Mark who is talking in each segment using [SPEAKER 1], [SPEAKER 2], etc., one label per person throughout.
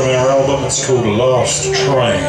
[SPEAKER 1] From our album, it's called Last Train.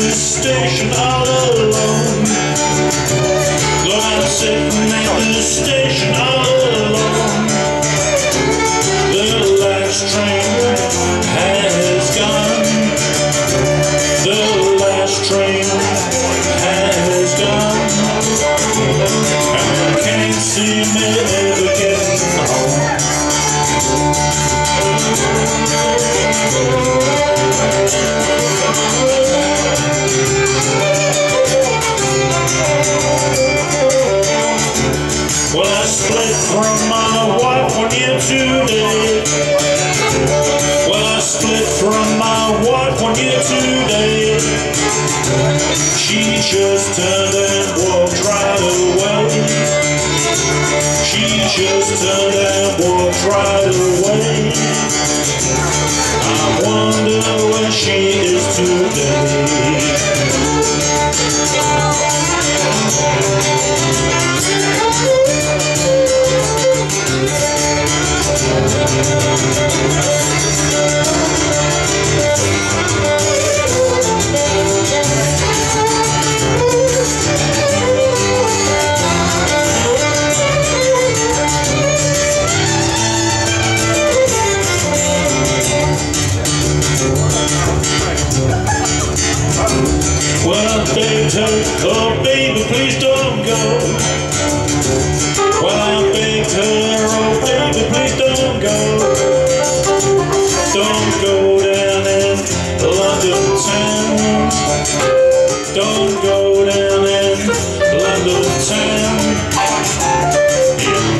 [SPEAKER 1] Station all alone She just turned and walked right away. She just turned and walked right away. I wonder where she is today. Baby, please don't go. Don't go down London town. Don't go down London town.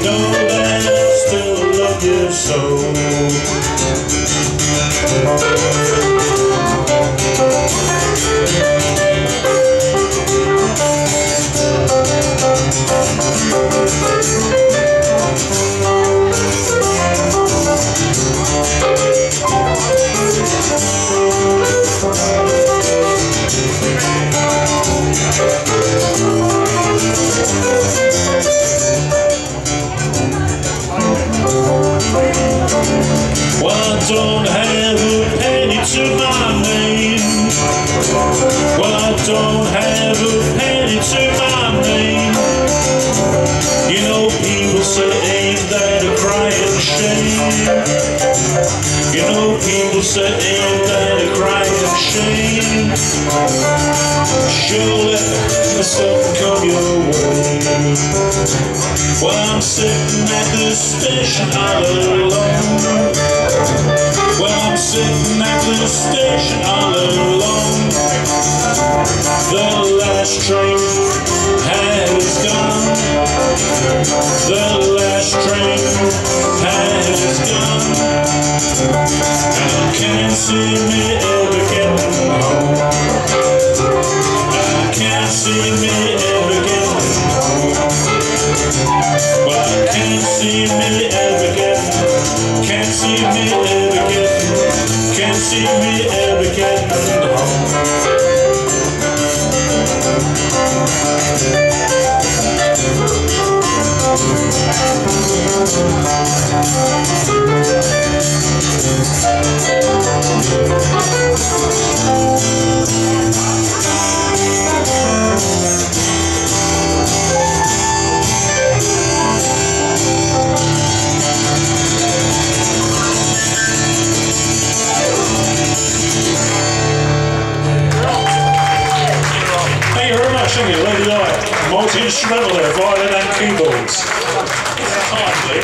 [SPEAKER 1] Know I still love you so. Well, I don't have a penny to my shame? You know, people say, ain't that a crying shame? Surely, something come your way. Well, I'm sitting at the station all alone. Well, I'm sitting at the station see me Lady Light, multi-instrumental there, violin and keyboards. Hardly.